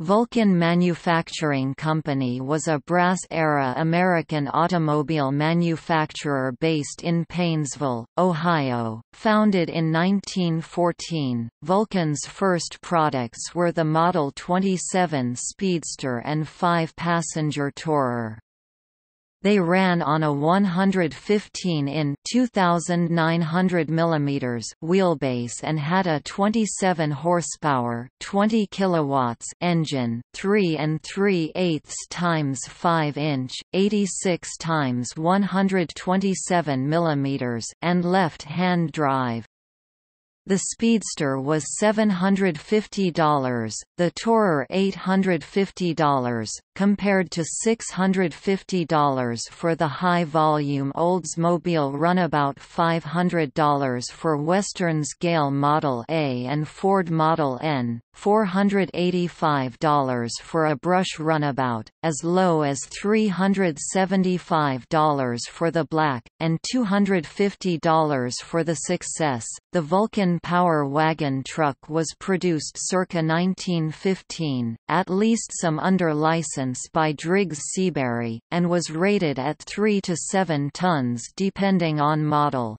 Vulcan Manufacturing Company was a brass-era American automobile manufacturer based in Painesville, Ohio. Founded in 1914, Vulcan's first products were the Model 27 Speedster and five-passenger Tourer. They ran on a 115 in 2900 mm wheelbase and had a 27 horsepower, 20 kilowatts engine, 3 and 3 eighths times 5 inch, 86 times 127 mm and left-hand drive. The Speedster was $750, the Tourer $850, compared to $650 for the high-volume Oldsmobile Runabout $500 for Western's Gale Model A and Ford Model N, $485 for a Brush Runabout, as low as $375 for the Black, and $250 for the Success. The Vulcan Power Wagon truck was produced circa 1915, at least some under license by Driggs Seabury, and was rated at 3 to 7 tons depending on model.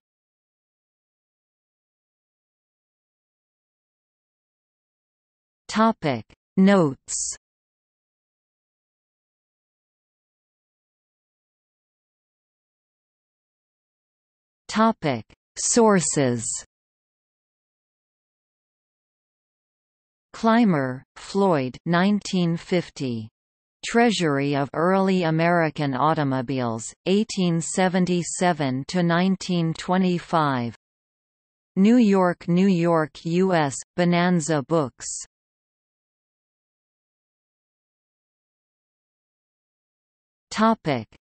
Topic Notes Topic Sources Clymer, Floyd 1950. Treasury of Early American Automobiles, 1877–1925. New York, New York, U.S., Bonanza Books.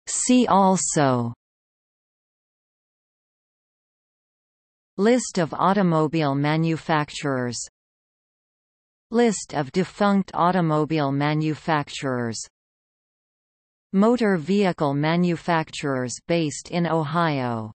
See also List of automobile manufacturers List of defunct automobile manufacturers. Motor vehicle manufacturers based in Ohio